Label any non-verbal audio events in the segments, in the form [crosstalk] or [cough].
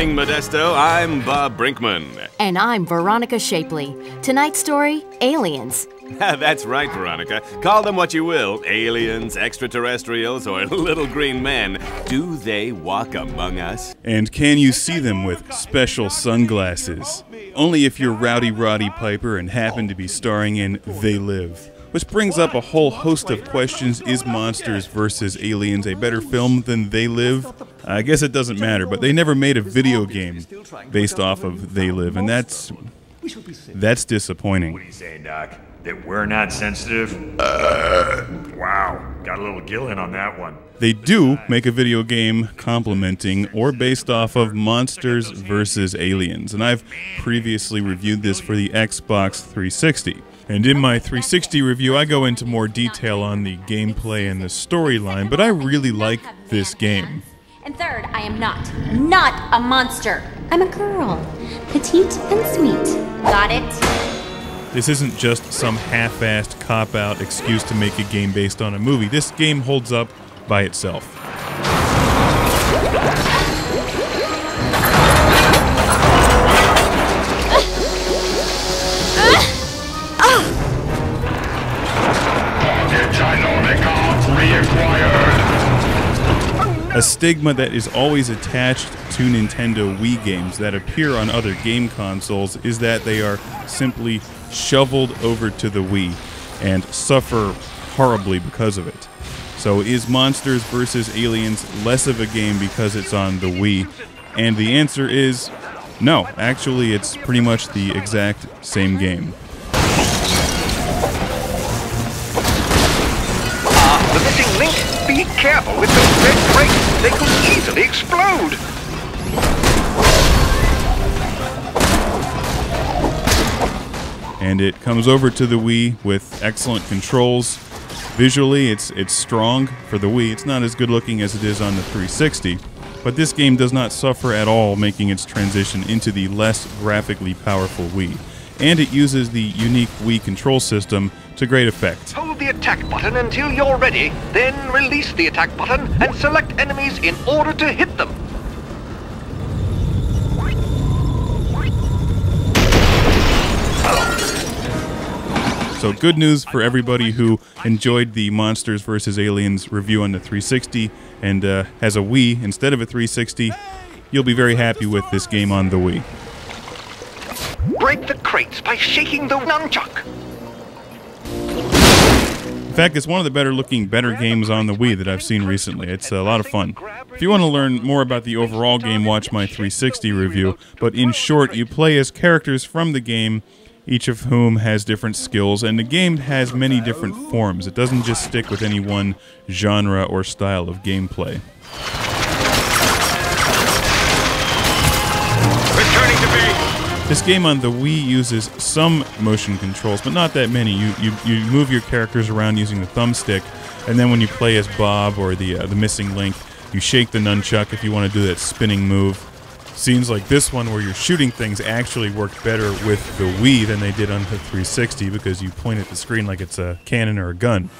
evening, Modesto. I'm Bob Brinkman. And I'm Veronica Shapley. Tonight's story Aliens. [laughs] That's right, Veronica. Call them what you will aliens, extraterrestrials, or [laughs] little green men. Do they walk among us? And can you see them with special sunglasses? Only if you're Rowdy Roddy Piper and happen to be starring in They Live. Which brings up a whole host of questions. Is Monsters vs. Aliens a better film than They Live? I guess it doesn't matter, but they never made a video game based off of They Live, and that's that's disappointing. What do you say, Doc? That we're not sensitive? Uh, wow, got a little gill in on that one. They do make a video game complementing or based off of Monsters vs. Aliens, and I've previously reviewed this for the Xbox 360. And in my 360 review, I go into more detail on the gameplay and the storyline, but I really like this game. And third, I am not, not a monster. I'm a girl, petite and sweet. Got it? This isn't just some half assed cop out excuse to make a game based on a movie. This game holds up by itself. A stigma that is always attached to Nintendo Wii games that appear on other game consoles is that they are simply shoveled over to the Wii and suffer horribly because of it. So, is Monsters vs. Aliens less of a game because it's on the Wii? And the answer is no. Actually, it's pretty much the exact same game. The missing link. Be careful with those red crates. They could easily explode. And it comes over to the Wii with excellent controls. Visually, it's it's strong for the Wii. It's not as good looking as it is on the 360, but this game does not suffer at all making its transition into the less graphically powerful Wii. And it uses the unique Wii control system to great effect. Attack button until you're ready, then release the attack button and select enemies in order to hit them. So good news for everybody who enjoyed the Monsters vs. Aliens review on the 360 and uh, has a Wii instead of a 360. You'll be very happy with this game on the Wii. Break the crates by shaking the nunchuck. In fact, it's one of the better looking, better games on the Wii that I've seen recently. It's a lot of fun. If you want to learn more about the overall game, watch my 360 review. But in short, you play as characters from the game, each of whom has different skills, and the game has many different forms. It doesn't just stick with any one genre or style of gameplay. This game on the Wii uses some motion controls, but not that many. You you, you move your characters around using the thumbstick, and then when you play as Bob or the uh, the missing link, you shake the nunchuck if you want to do that spinning move. Scenes like this one where you're shooting things actually work better with the Wii than they did on the 360 because you point at the screen like it's a cannon or a gun.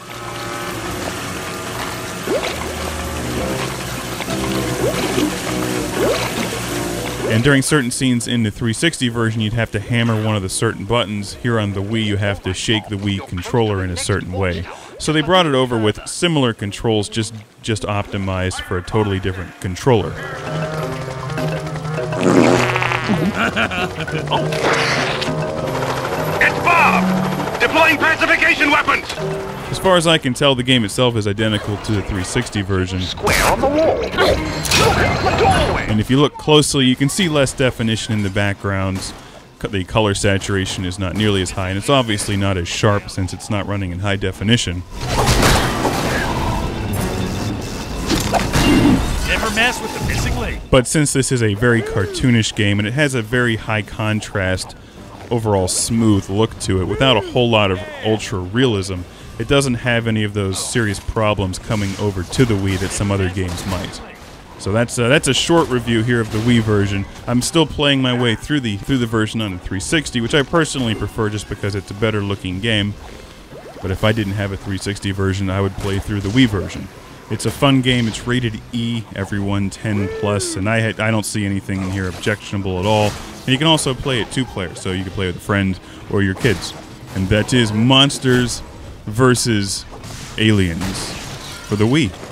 And during certain scenes in the 360 version, you'd have to hammer one of the certain buttons. Here on the Wii, you have to shake the Wii controller in a certain way. So they brought it over with similar controls, just just optimized for a totally different controller. [laughs] Oh. It's Bob! Deploying pacification weapons! As far as I can tell, the game itself is identical to the 360 version. Square on the wall. Look, the doorway. And if you look closely, you can see less definition in the backgrounds. The color saturation is not nearly as high, and it's obviously not as sharp since it's not running in high definition. Never mess with the missing link. But since this is a very cartoonish game and it has a very high contrast, overall smooth look to it without a whole lot of ultra realism, it doesn't have any of those serious problems coming over to the Wii that some other games might. So that's uh, that's a short review here of the Wii version. I'm still playing my way through the through the version on the 360, which I personally prefer just because it's a better looking game. But if I didn't have a 360 version, I would play through the Wii version. It's a fun game. It's rated E, everyone 10 plus, and I I don't see anything in here objectionable at all. And you can also play it two players, so you can play with a friend or your kids. And that is Monsters versus Aliens for the Wii.